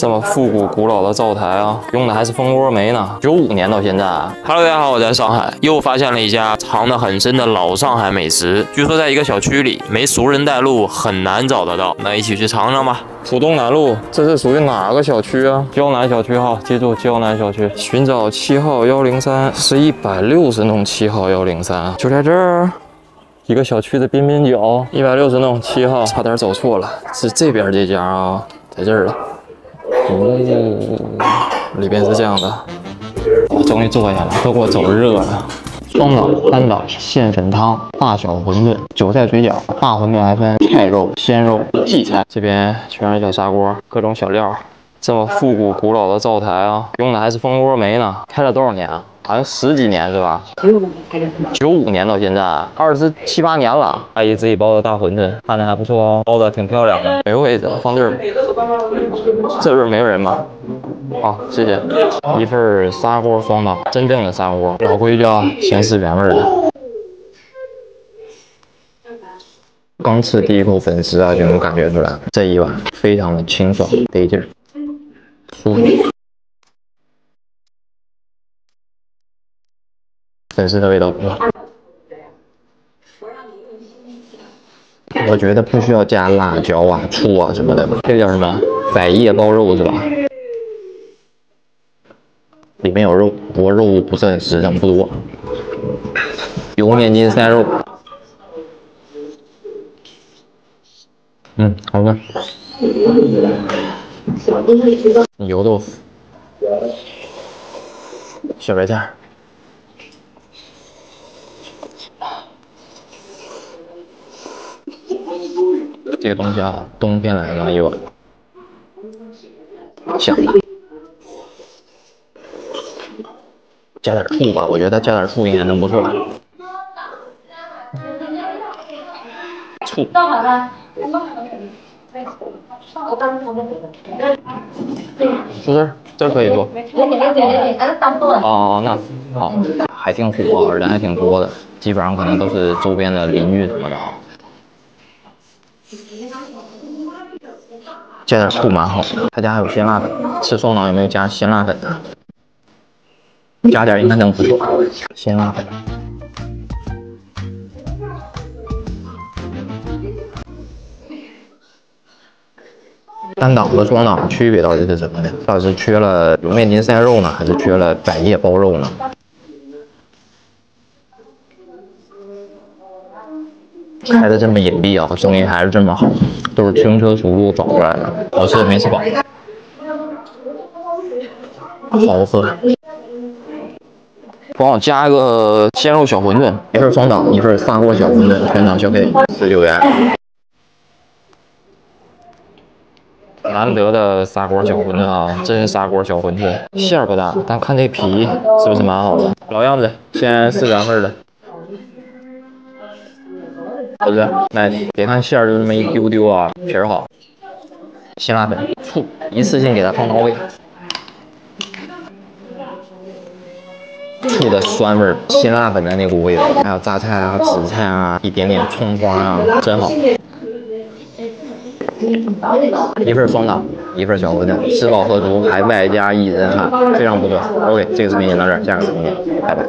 这么复古古老的灶台啊，用的还是蜂窝煤呢，九五年到现在。Hello，大家好，我在上海又发现了一家藏得很深的老上海美食，据说在一个小区里，没熟人带路很难找得到。那一起去尝尝吧。浦东南路，这是属于哪个小区啊？胶南小区哈，记住胶南小区。寻找七号幺零三，是一百六十弄七号幺零三，就在这儿。一个小区的边边角，一百六十弄七号，差点走错了，是这边这家啊，在这儿了。哦，里边是这样的，我终于坐下了，都给我走热了。双档、单档、现粉汤、大小馄饨、韭菜水饺、大馄饨还分菜肉、鲜肉、荠菜，这边全是小砂锅，各种小料。这么复古古老的灶台啊，用的还是蜂窝煤呢，开了多少年啊？好像十几年是吧？九五年到现在，二十七八年了。阿姨自己包的大馄饨，看着还不错哦，包的挺漂亮的。没位子，放这儿。这边没有人吗？好，谢谢。一份砂锅双档，真正的砂锅，老规矩啊，咸湿原味的。刚吃第一口粉丝啊，就能感觉出来，这一碗非常的清爽，得劲儿，舒服。粉丝的味道不错，我觉得不需要加辣椒啊、醋啊什么的吧。这个叫什么？百叶包肉是吧？里面有肉，不过肉不是很实诚，不多。油面筋塞肉，嗯，好的。油豆腐，小白菜。这个东西啊，冬天来了一碗，香的。加点醋吧，我觉得加点醋应该能不错。醋。倒好了。就这儿，这儿可以做。哦，那好，还挺火，人还挺多的，基本上可能都是周边的邻居什么的加点醋蛮好，他家还有鲜辣粉，吃双档有没有加鲜辣粉的？加点应该能不错。鲜辣粉。单档和双档区别到底是什么呢？到底是缺了油面筋塞肉呢，还是缺了百叶包肉呢？开的这么隐蔽啊，生意还是这么好，都是轻车熟路找过来的。好吃没吃饱，好喝。帮我加一个鲜肉小馄饨，一份双档，一份砂锅小馄饨，全场消费十九元。难得的砂锅小馄饨啊，真砂锅小馄饨，馅儿不大，但看这皮是不是蛮好的？老样子，先四两份的。好吃，来，别看馅儿就这么一丢丢啊，皮儿好。辛辣粉、醋，一次性给它放到位。醋的酸味儿，辛辣粉的那股味道，还有榨菜啊、紫菜啊，一点点葱花啊，真好。一份双档，一份小馄饨，吃饱喝足，还外加一人哈，非常不错。OK，这个视频先到这儿，下个视频见，拜拜。